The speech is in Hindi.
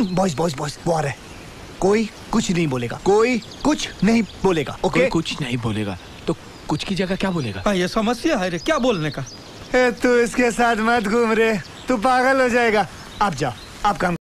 बॉयज़ बॉयज़ बॉयज़ वो आ रहे कोई कुछ नहीं बोलेगा। कोई कुछ नहीं बोलेगा ओके okay? कुछ नहीं बोलेगा। तो कुछ की जगह क्या बोलेगा? हाँ, ये समस्या है रे क्या बोलने का? ए, तू इसके साथ मत घूम रे तू पागल हो जाएगा। आप जा आप काम